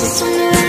just wanna